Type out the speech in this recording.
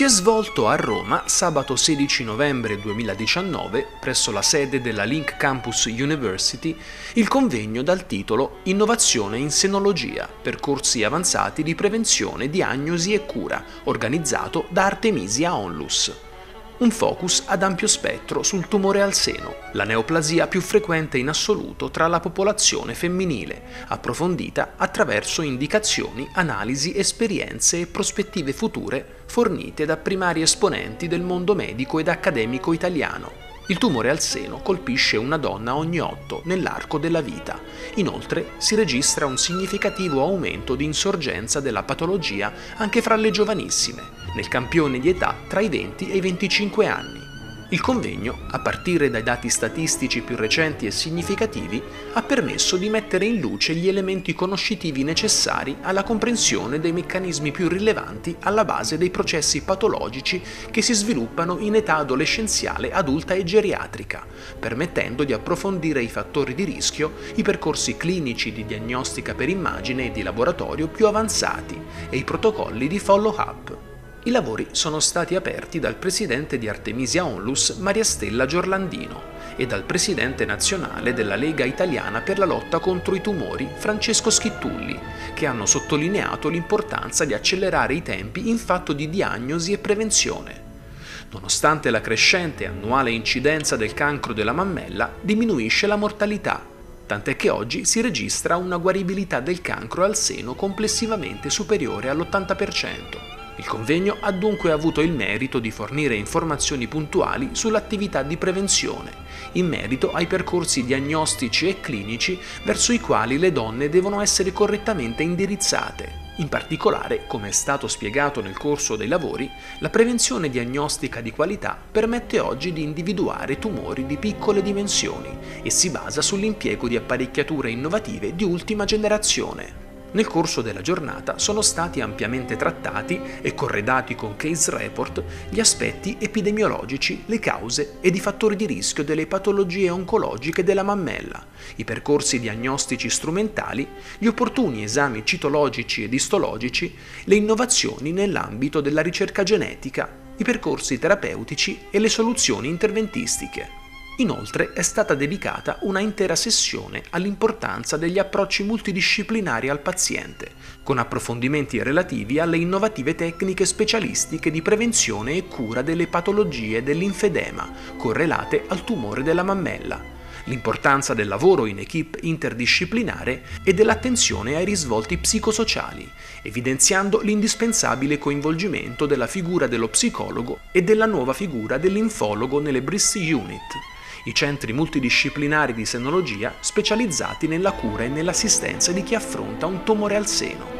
si è svolto a Roma sabato 16 novembre 2019 presso la sede della Link Campus University il convegno dal titolo Innovazione in senologia, percorsi avanzati di prevenzione, diagnosi e cura, organizzato da Artemisia Onlus un focus ad ampio spettro sul tumore al seno, la neoplasia più frequente in assoluto tra la popolazione femminile, approfondita attraverso indicazioni, analisi, esperienze e prospettive future fornite da primari esponenti del mondo medico ed accademico italiano. Il tumore al seno colpisce una donna ogni 8 nell'arco della vita. Inoltre si registra un significativo aumento di insorgenza della patologia anche fra le giovanissime, nel campione di età tra i 20 e i 25 anni. Il convegno, a partire dai dati statistici più recenti e significativi, ha permesso di mettere in luce gli elementi conoscitivi necessari alla comprensione dei meccanismi più rilevanti alla base dei processi patologici che si sviluppano in età adolescenziale, adulta e geriatrica, permettendo di approfondire i fattori di rischio, i percorsi clinici di diagnostica per immagine e di laboratorio più avanzati e i protocolli di follow-up. I lavori sono stati aperti dal presidente di Artemisia Onlus Maria Stella Giorlandino e dal presidente nazionale della Lega Italiana per la lotta contro i tumori Francesco Schittulli, che hanno sottolineato l'importanza di accelerare i tempi in fatto di diagnosi e prevenzione. Nonostante la crescente annuale incidenza del cancro della mammella, diminuisce la mortalità, tant'è che oggi si registra una guaribilità del cancro al seno complessivamente superiore all'80%. Il convegno ha dunque avuto il merito di fornire informazioni puntuali sull'attività di prevenzione, in merito ai percorsi diagnostici e clinici verso i quali le donne devono essere correttamente indirizzate. In particolare, come è stato spiegato nel corso dei lavori, la prevenzione diagnostica di qualità permette oggi di individuare tumori di piccole dimensioni e si basa sull'impiego di apparecchiature innovative di ultima generazione. Nel corso della giornata sono stati ampiamente trattati e corredati con case report gli aspetti epidemiologici, le cause ed i fattori di rischio delle patologie oncologiche della mammella, i percorsi diagnostici strumentali, gli opportuni esami citologici ed istologici, le innovazioni nell'ambito della ricerca genetica, i percorsi terapeutici e le soluzioni interventistiche. Inoltre è stata dedicata una intera sessione all'importanza degli approcci multidisciplinari al paziente, con approfondimenti relativi alle innovative tecniche specialistiche di prevenzione e cura delle patologie dell'infedema correlate al tumore della mammella, l'importanza del lavoro in equip interdisciplinare e dell'attenzione ai risvolti psicosociali, evidenziando l'indispensabile coinvolgimento della figura dello psicologo e della nuova figura dell'infologo nelle BRIS Unit i centri multidisciplinari di senologia specializzati nella cura e nell'assistenza di chi affronta un tumore al seno.